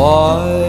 Wise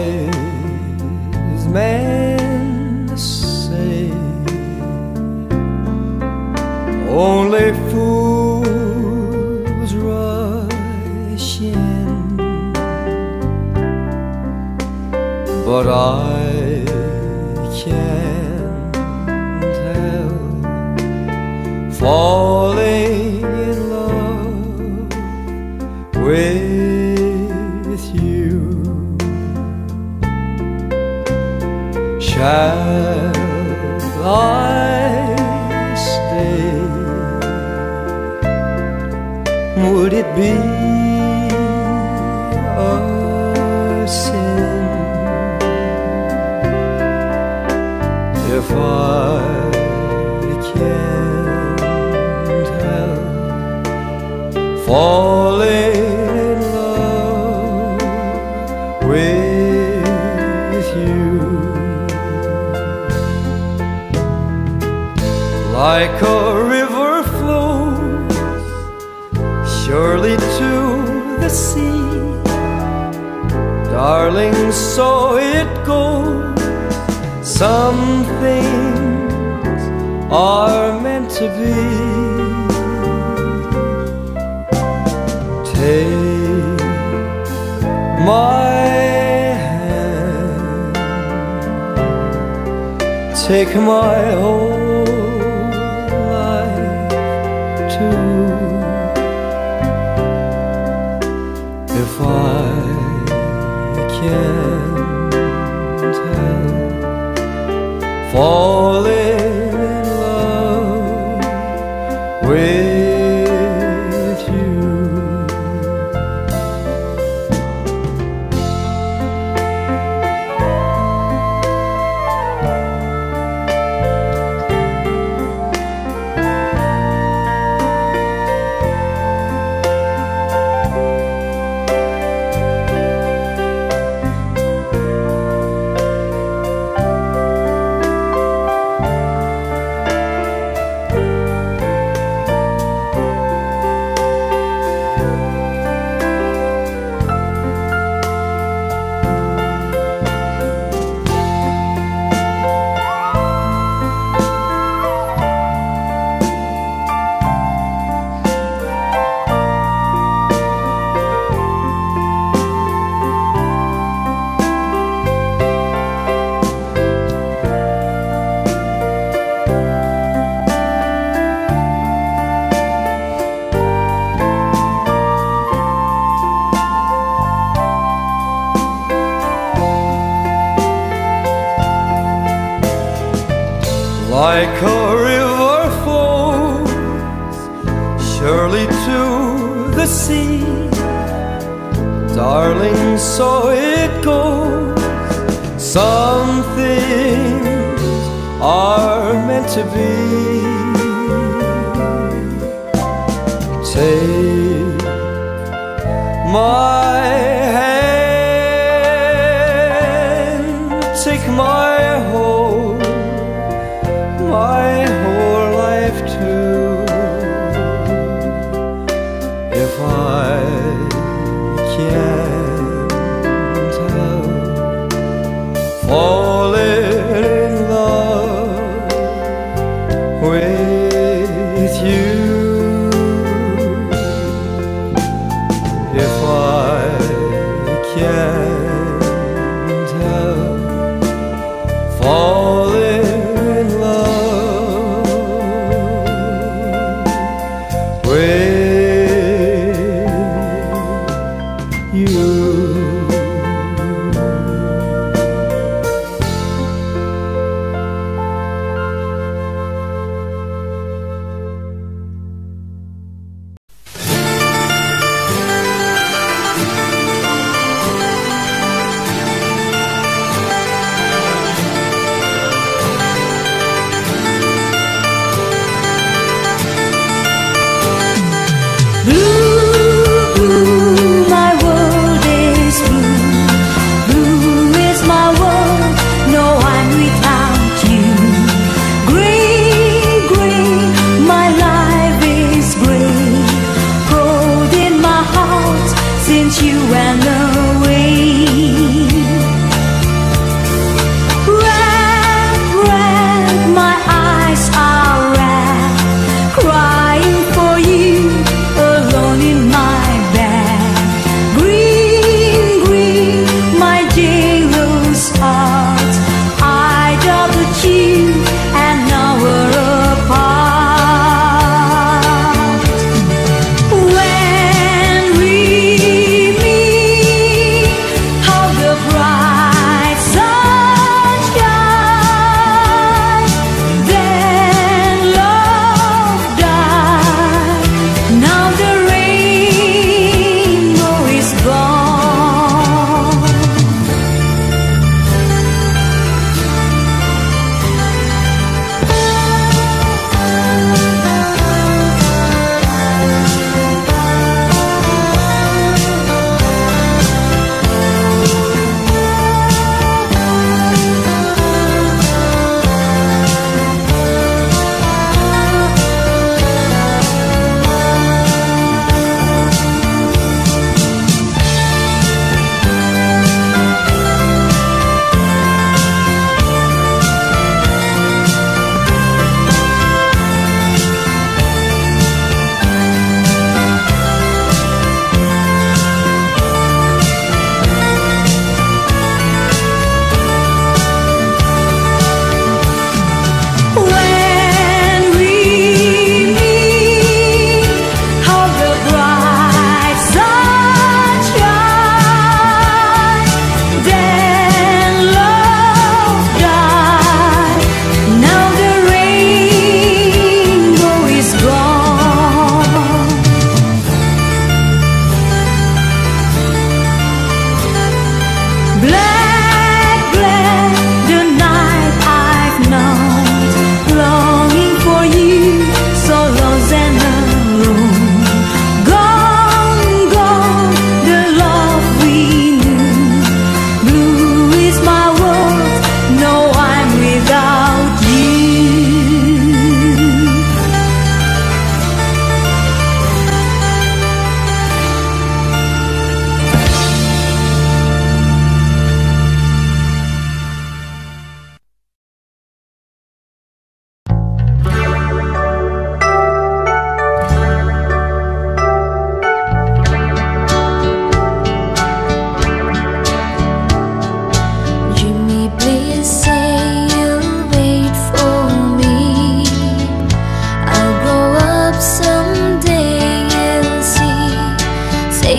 take my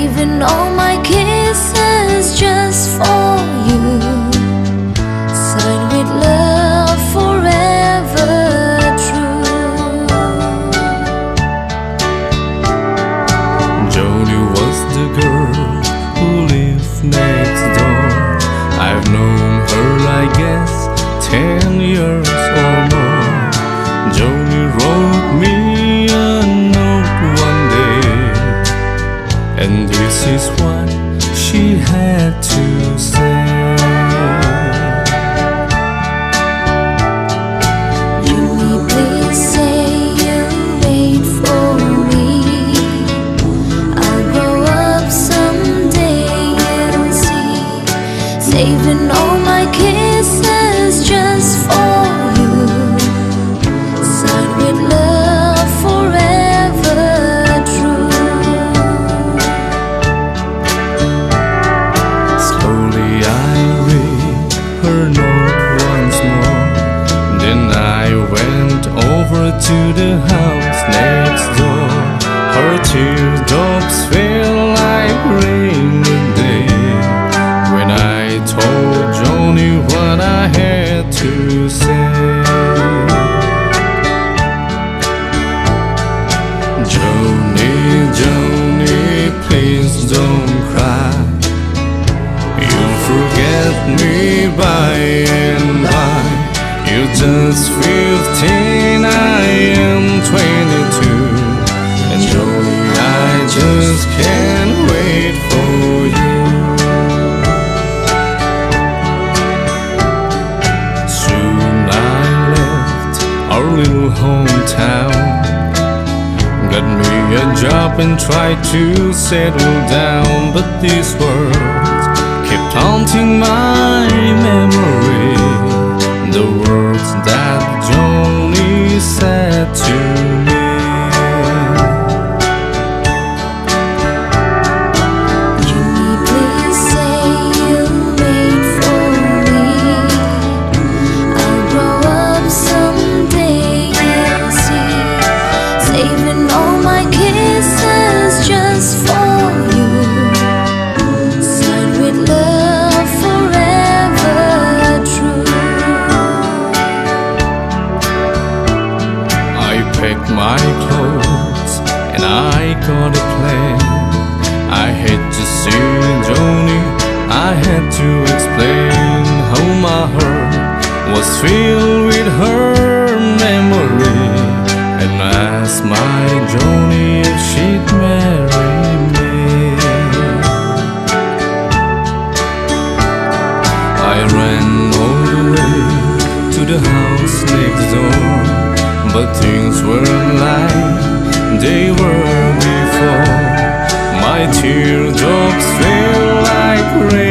saving all my kisses just for you. Signed with love. job and tried to settle down But these words kept haunting my memory. The words that Johnny said to me filled with her memory. And asked my Johnny if she'd marry me. I ran all the way to the house next door But things weren't like they were before. My teardrops fell like rain.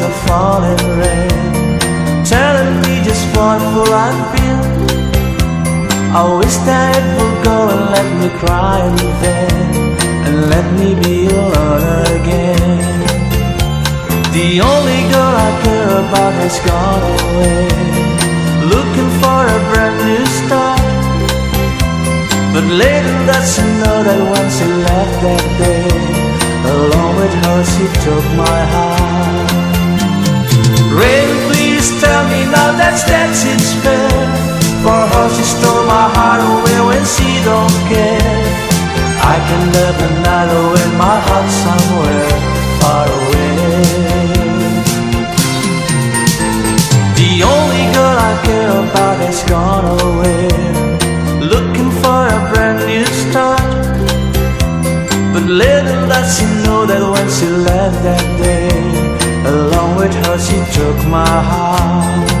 The falling rain. Telling me just what will I feel? I wish that it would go and let me cry in vain And let me be alone again. The only girl I care about has gone away Looking for a brand new start. But later does she know that when she left that day Along with her she took my heart Rain, please tell me now that's that's it's fair For her she stole my heart oh, away when she don't care. I can live another in oh, my heart somewhere far away. The only girl I care about has gone away. Looking for a brand new start. But little does she know that when she left that day With her she took my heart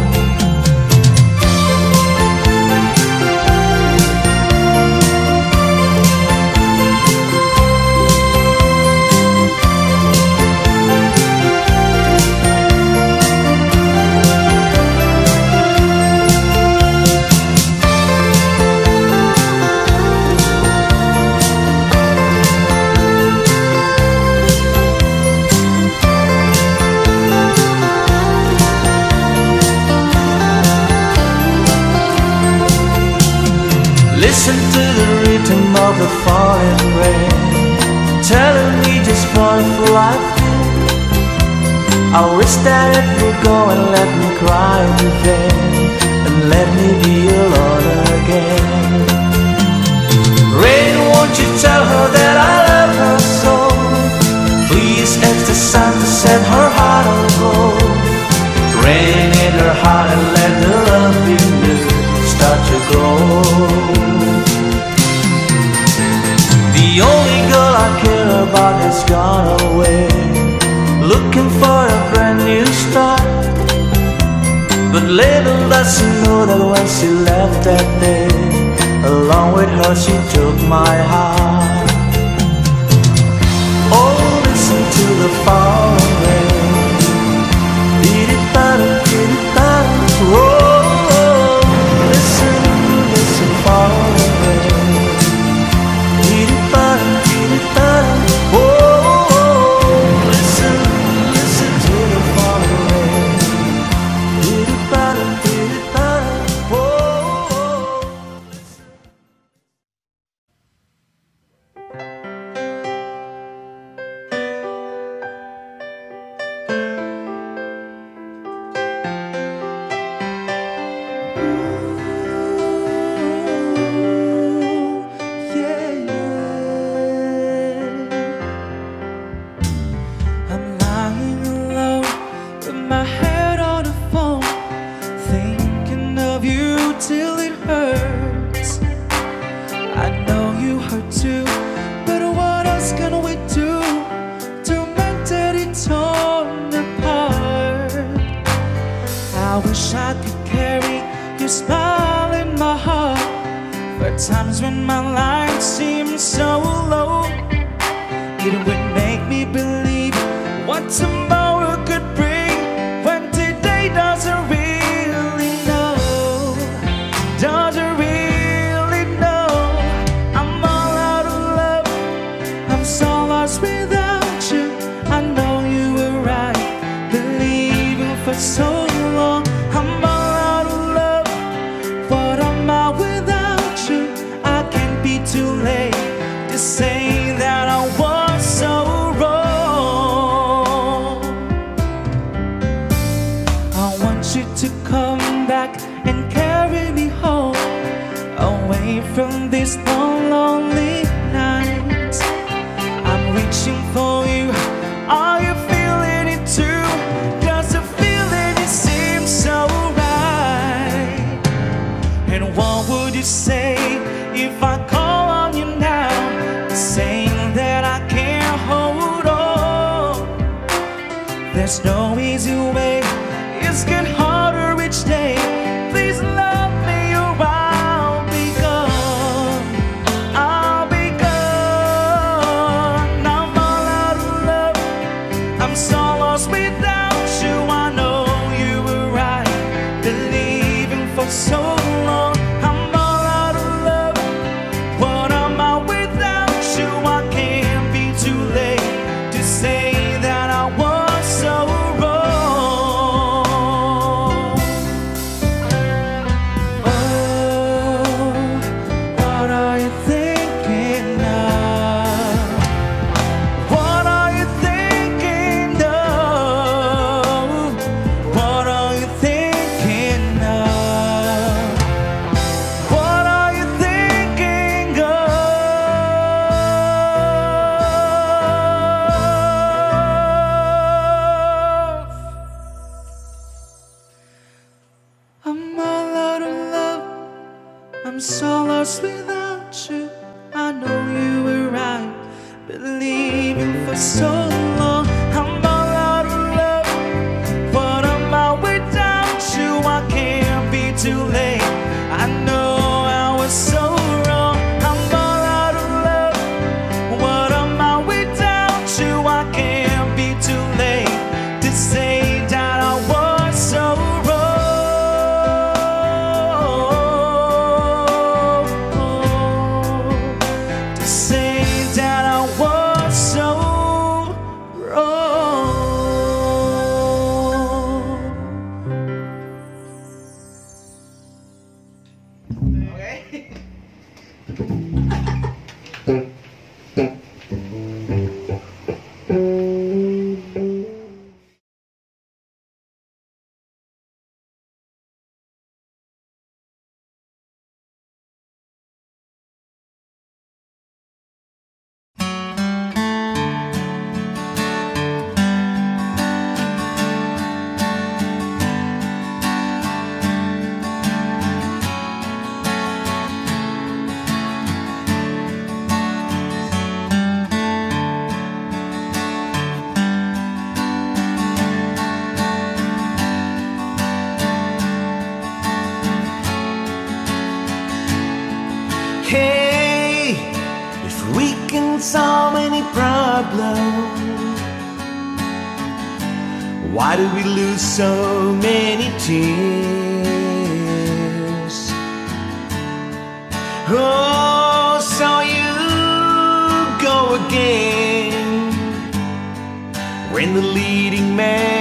Listen to the rhythm of the falling rain. Telling me just what will I wish that it would go and let me cry in vain And let me be alone again. Rain, won't you tell her that I love her so? Please ask the sun to set her heart on gold Rain in her heart and let the love in you start to grow The only girl I care about has gone away. Looking for a brand new start. But little does she know that when she left that day Along with her she took my heart. Oh, listen to the falling reaching for you. Are you feeling it too? Cause the feeling it so right. And what would you say if I call on you now, saying that I can't hold on? There's no easy way, problem, why do we lose so many tears? Oh, so you go again when the leading man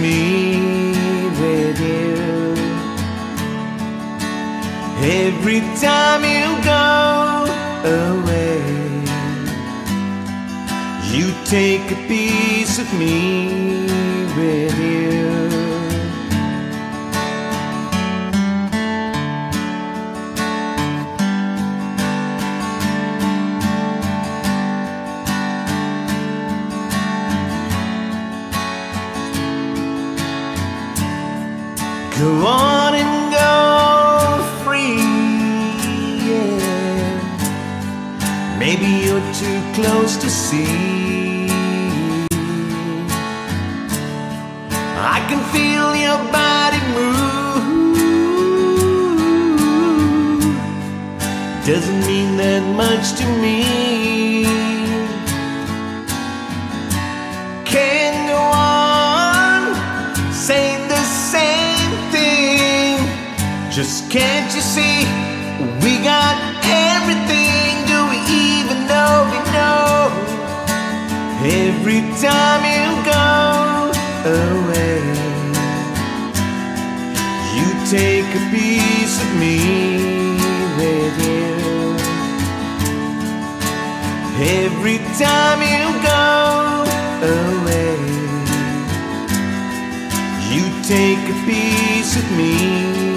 me with you. Every time you go away, you take a piece of me with you. Go on and go free. Yeah. Maybe you're too close to see. I can feel your body move. Doesn't mean that much to me. Can't you see? We got everything. Do we even know we know? Every time you go away, you take a piece of me with you. Every time you go away, you take a piece of me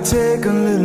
take a look.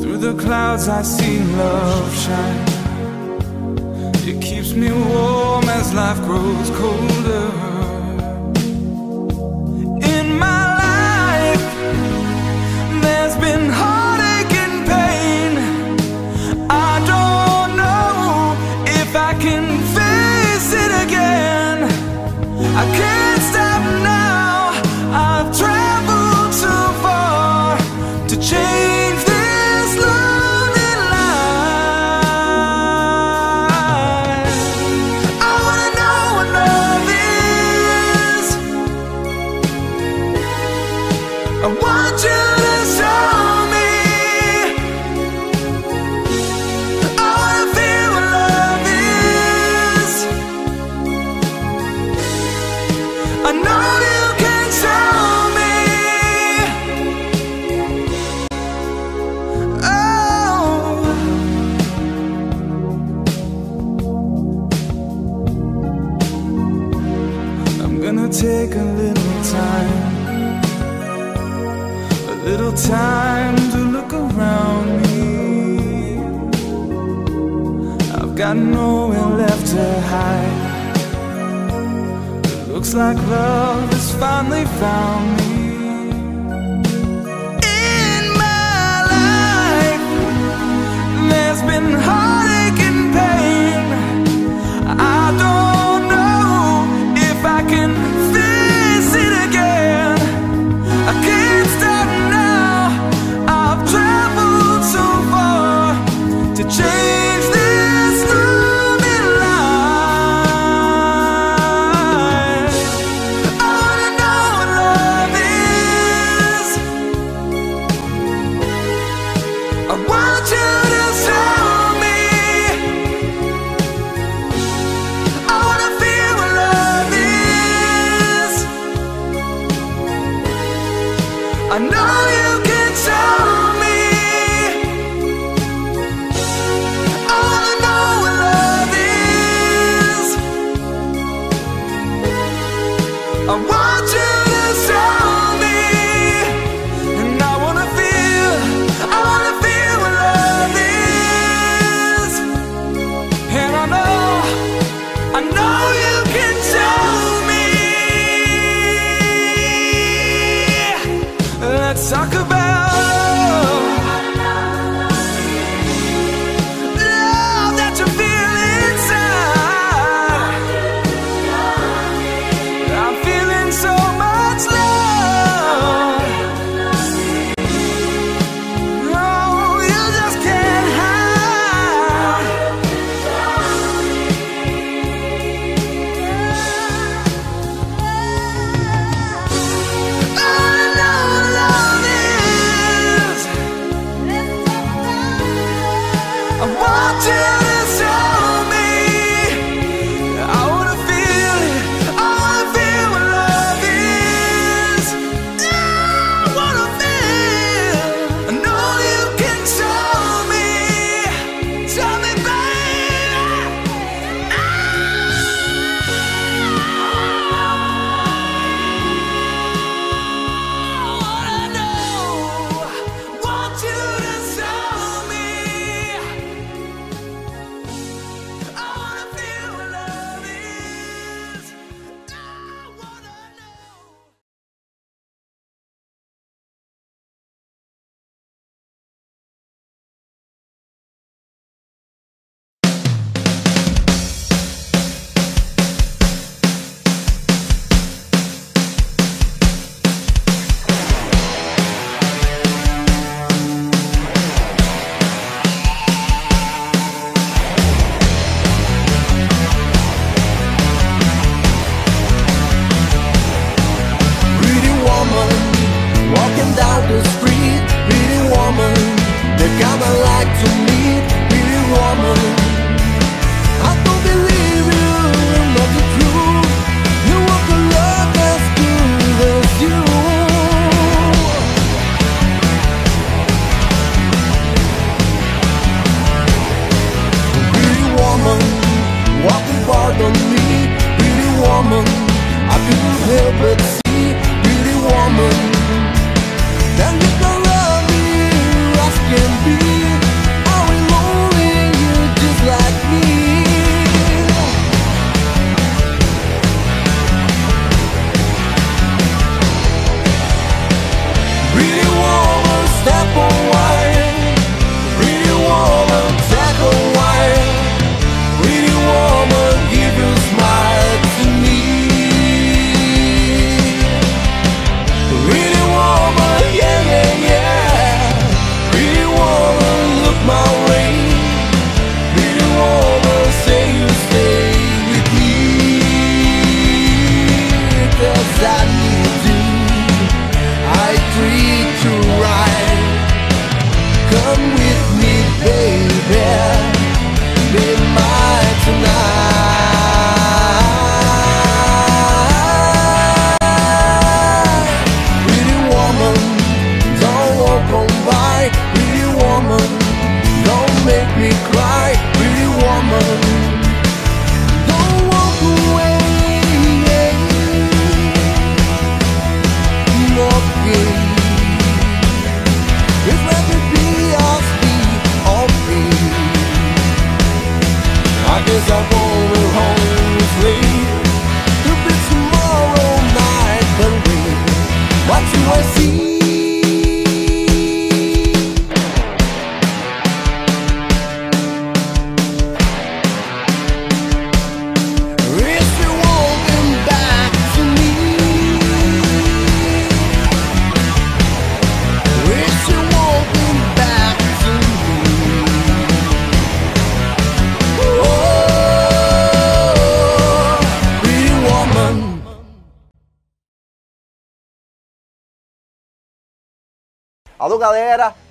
Through the clouds, I see love shine. It keeps me warm as life grows colder. like love is finally found.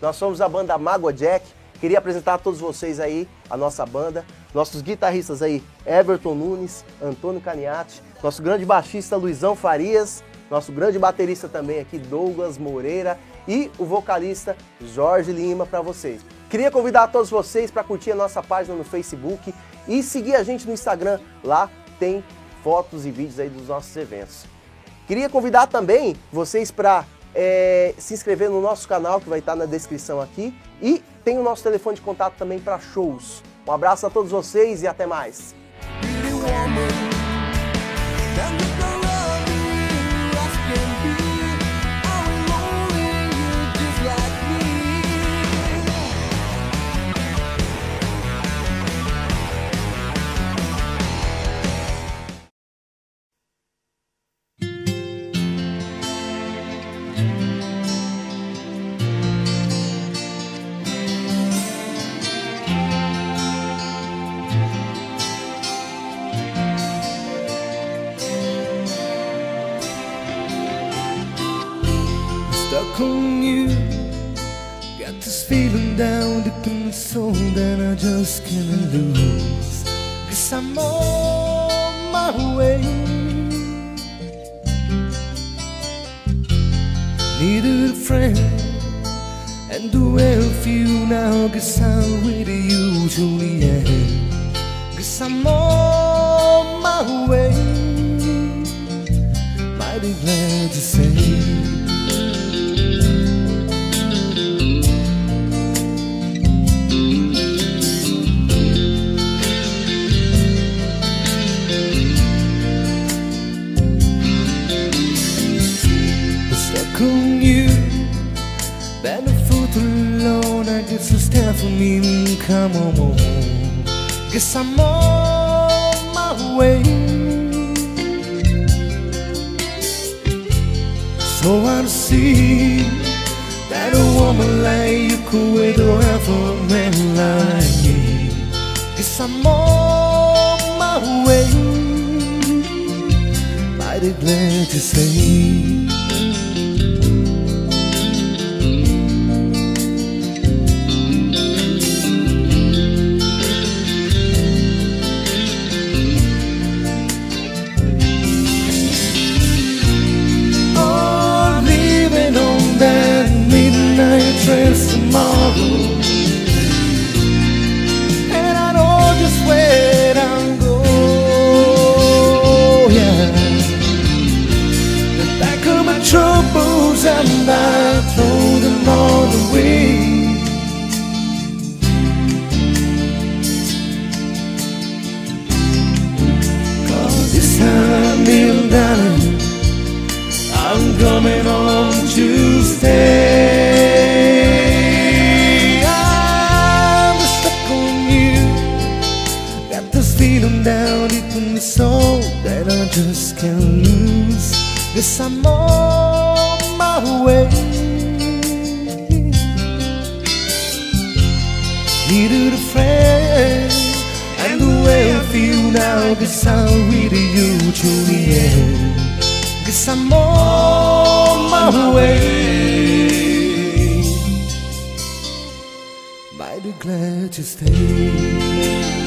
Nós somos a banda Mágoa Jack. Queria apresentar a todos vocês aí a nossa banda, nossos guitarristas aí, Everton Nunes, Antônio Caniati, nosso grande baixista Luizão Farias, nosso grande baterista também aqui, Douglas Moreira e o vocalista Jorge Lima para vocês. Queria convidar todos vocês para curtir a nossa página no Facebook e seguir a gente no Instagram. Lá tem fotos e vídeos aí dos nossos eventos. Queria convidar também vocês para se inscrever no nosso canal, que vai estar na descrição aqui. E tem o nosso telefone de contato também para shows. Um abraço a todos vocês e até mais. On you. Got this feeling down deep in my soul that I just can't lose. Cause I'm on my way. Needed a friend. And the I feel now, guess I'm with you, Juliet. Cause I'm on my way. Mighty glad to say. Time for me to come home. Guess I'm on my way. So I see that a woman like you could wait around for a man like me. Guess I'm on my way. Mighty glad to say. And I know just where I'm going. The back of my troubles, I. can lose this I'm on my way. Needed a friend And the way I feel now. Guess I'll be to you till the end. Guess I'm on my way. Mighty glad to stay.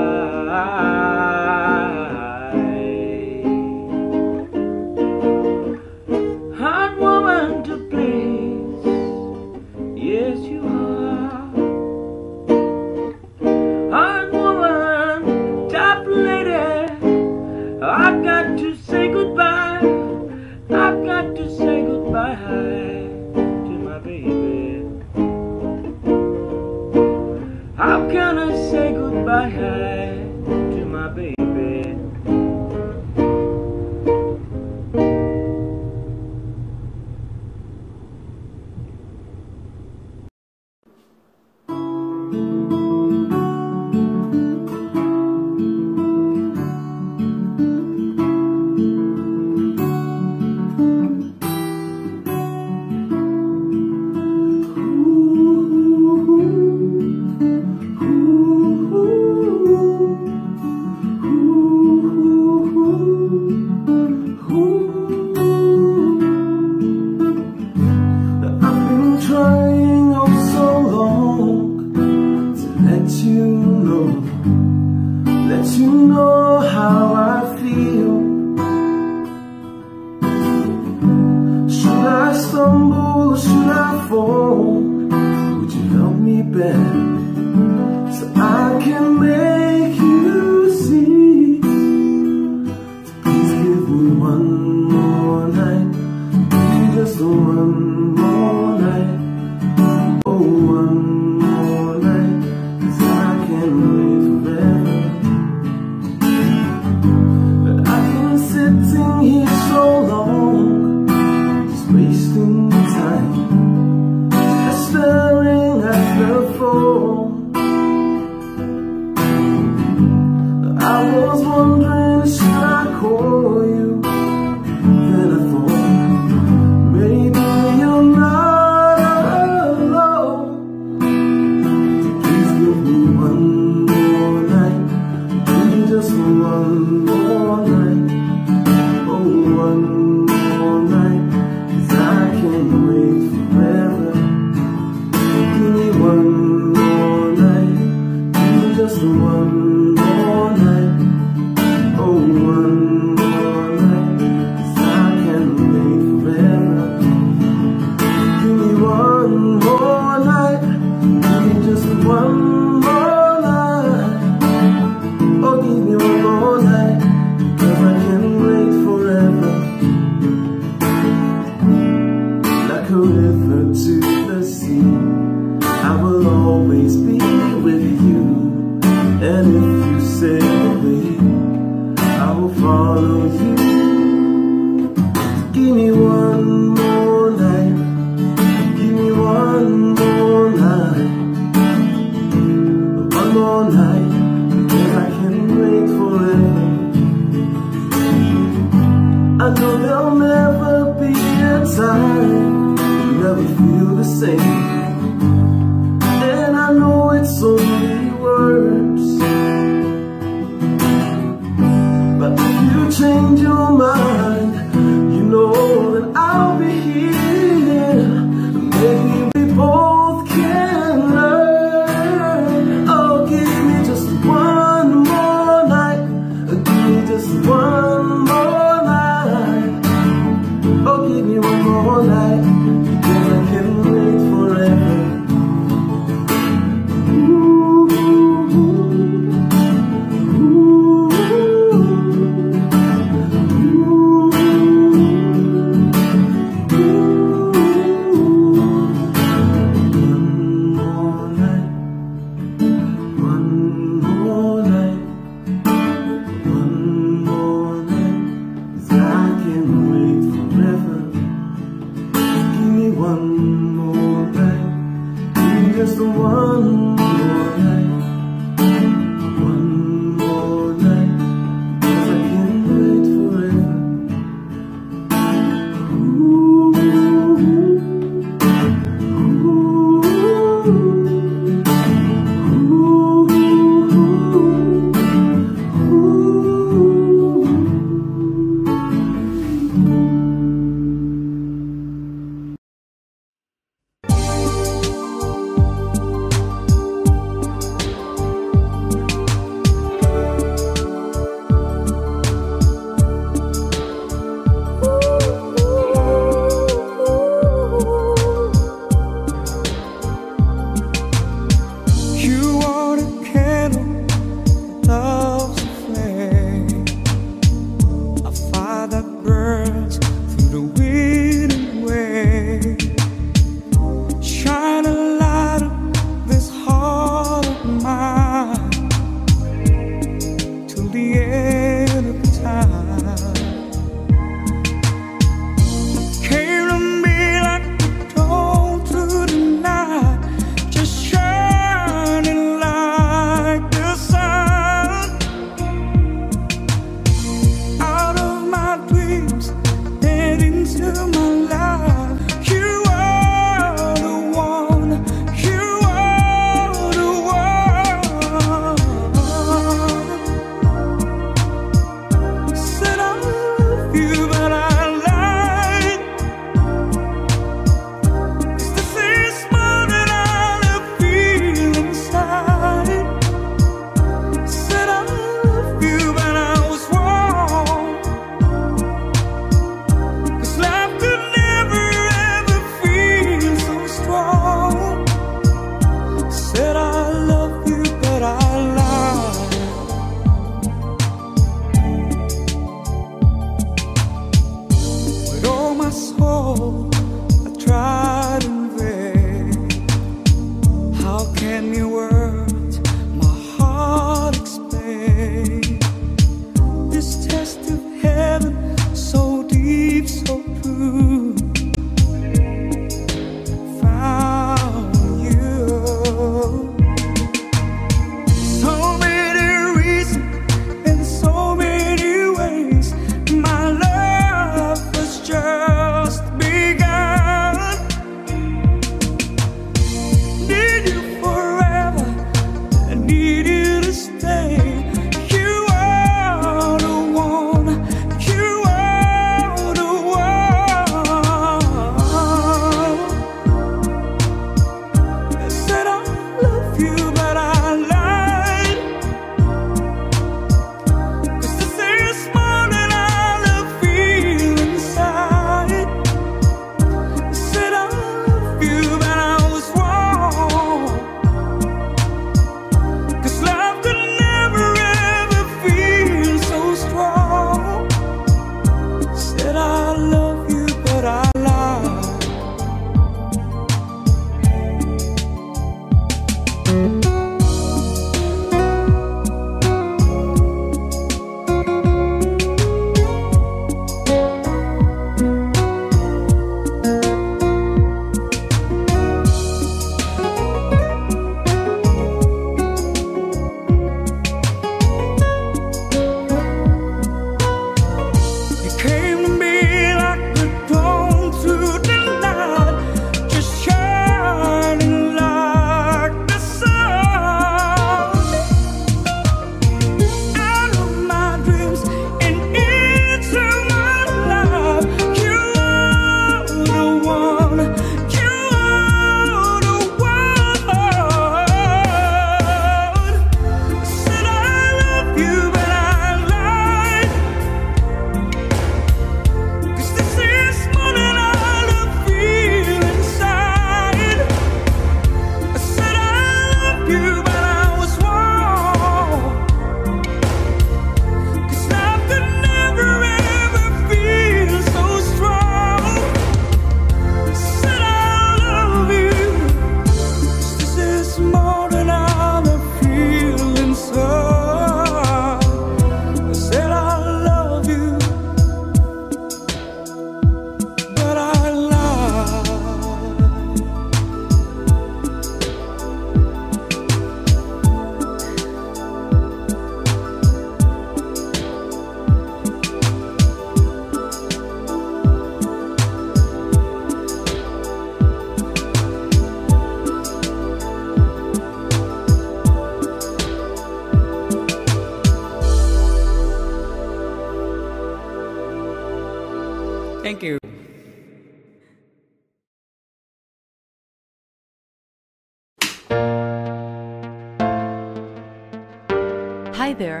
Hi there.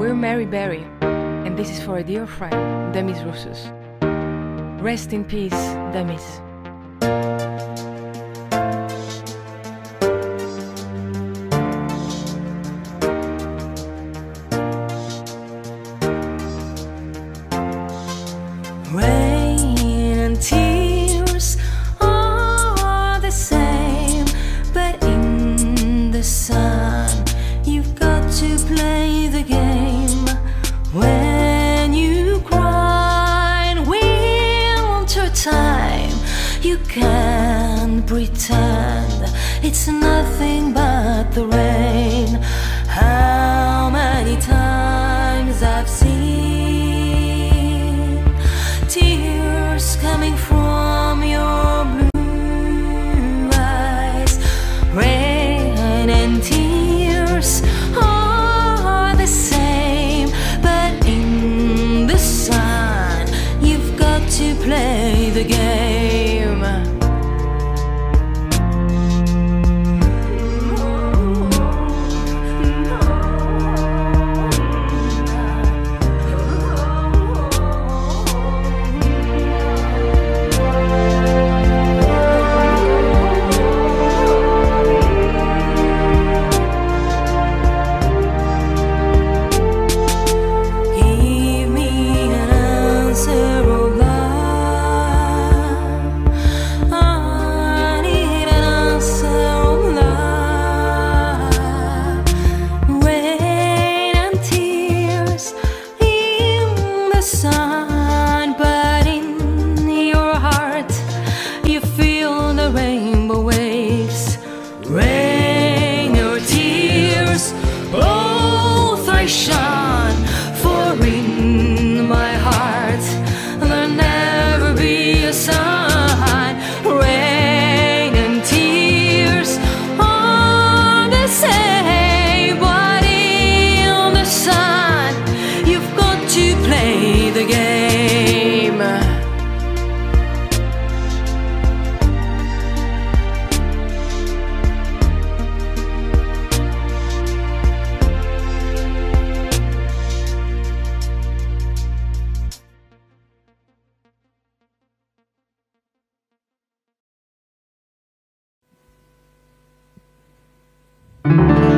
We're Mary Berry, and this is for a dear friend, Demis Roussos. Rest in peace, Demis. You've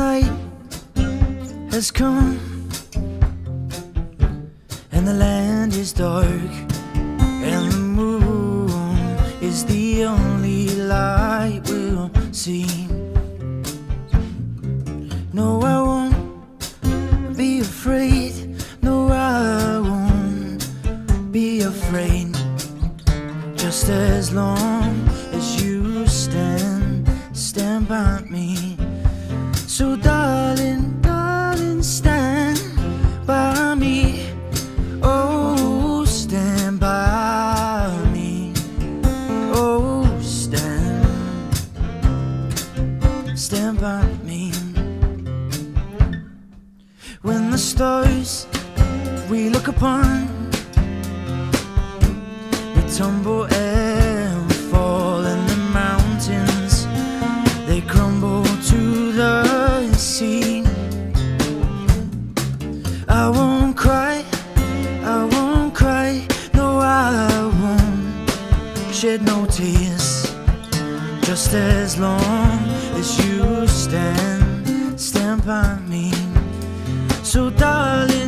night has come and the land is dark and the moon is the only shed no tears. Just as long as you stand stand by me. So darling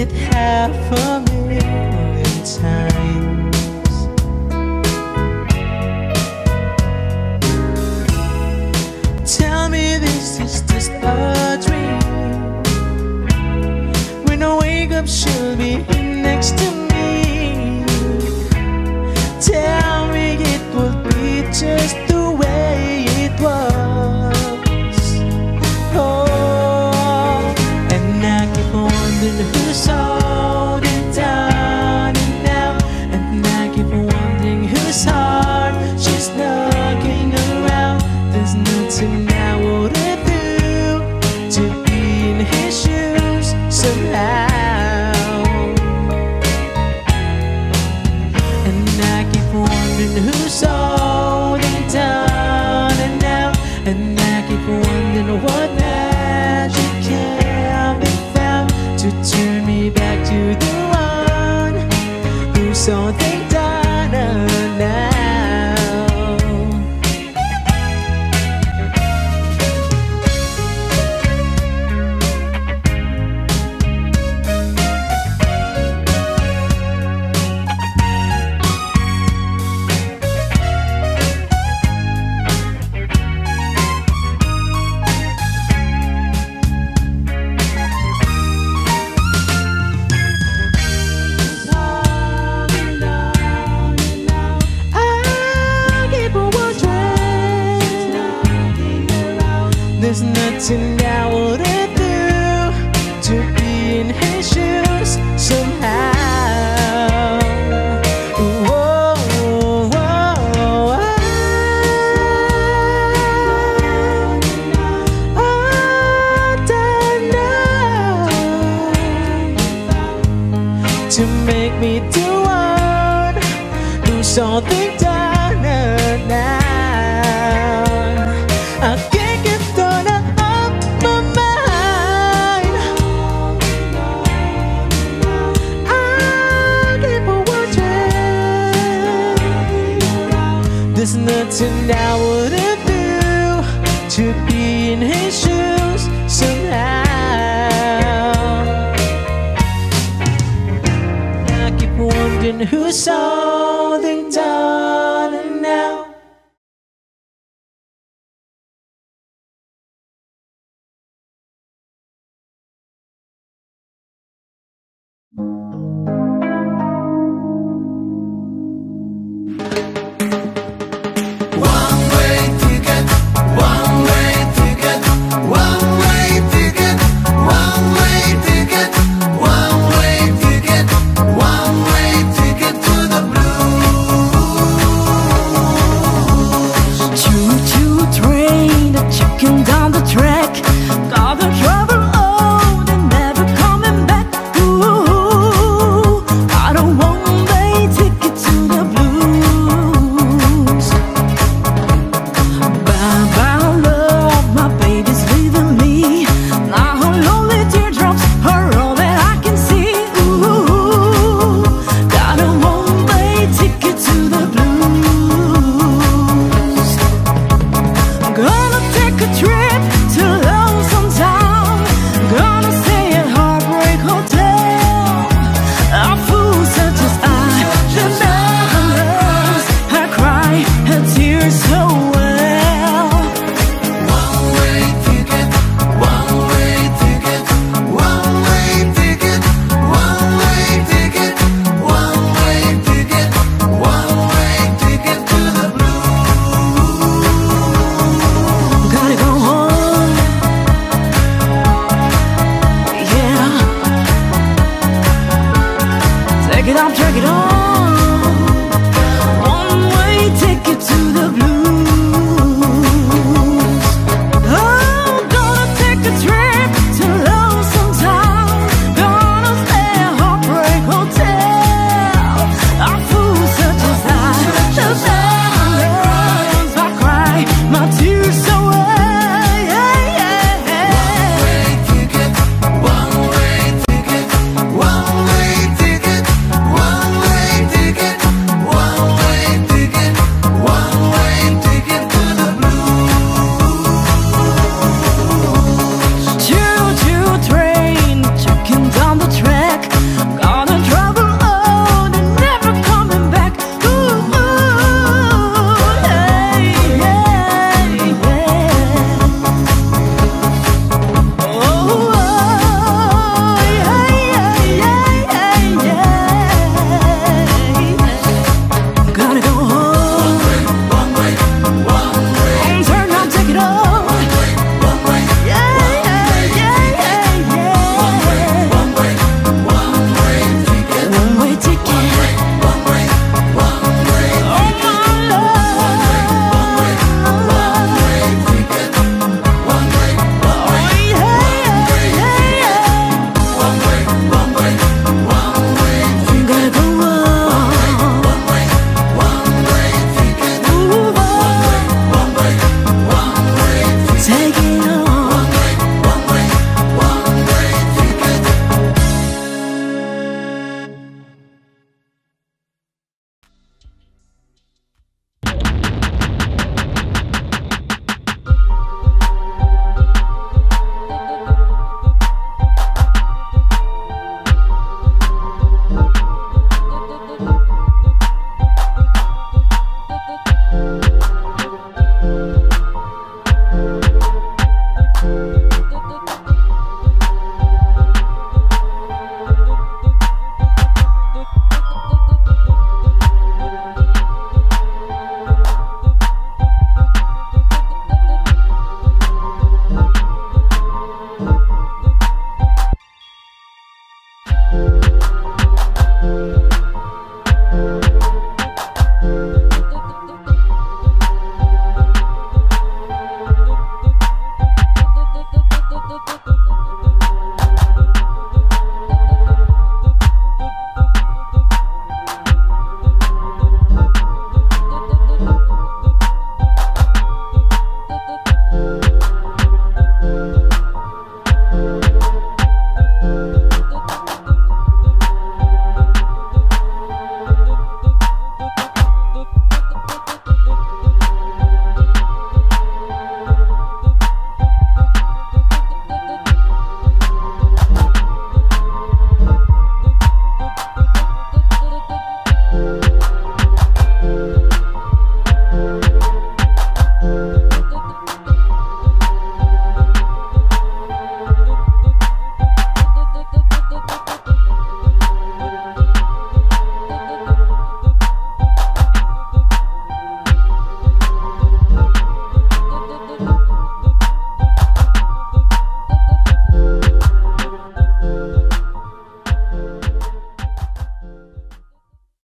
it half a million times. Tell me this is just a dream. When I wake up, she'll be next to me.